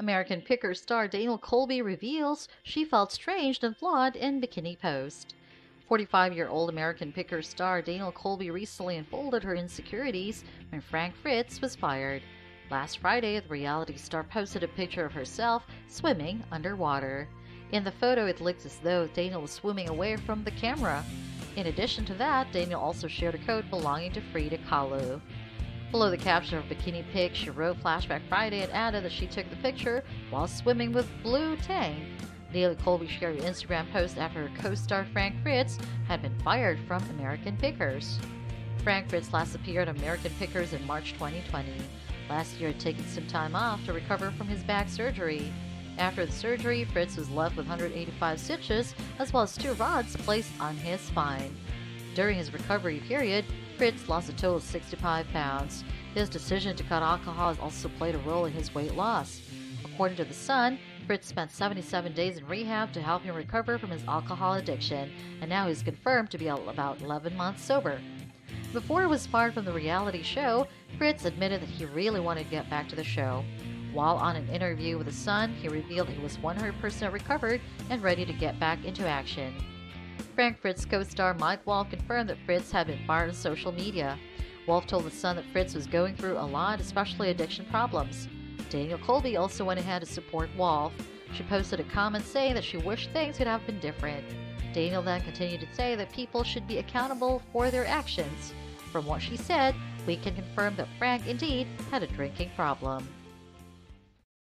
American Picker star Danielle Colby reveals she felt strange and flawed in bikini post. 45 year old American Picker star Danielle Colby recently unfolded her insecurities when Frank Fritz was fired. Last Friday, the reality star posted a picture of herself swimming underwater. In the photo, it looks as though Danielle was swimming away from the camera. In addition to that, Danielle also shared a coat belonging to Frida Kahlo. Below the caption of bikini pic, she wrote Flashback Friday and added that she took the picture while swimming with Blue Tang. Neely Colby shared an Instagram post after her co-star Frank Fritz had been fired from American Pickers. Frank Fritz last appeared on American Pickers in March 2020. Last year had taken some time off to recover from his back surgery. After the surgery, Fritz was left with 185 stitches as well as two rods placed on his spine. During his recovery period, Fritz lost a total of 65 pounds. His decision to cut alcohol has also played a role in his weight loss. According to The Sun, Fritz spent 77 days in rehab to help him recover from his alcohol addiction, and now he's confirmed to be about 11 months sober. Before he was fired from the reality show, Fritz admitted that he really wanted to get back to the show. While on an interview with The Sun, he revealed he was 100% recovered and ready to get back into action. Frank Fritz co-star Mike Wolfe confirmed that Fritz had been fired on social media. Wolfe told The Sun that Fritz was going through a lot, especially addiction problems. Danielle Colby also went ahead to support Wolfe. She posted a comment saying that she wished things could have been different. Danielle then continued to say that people should be accountable for their actions. From what she said, we can confirm that Frank indeed had a drinking problem.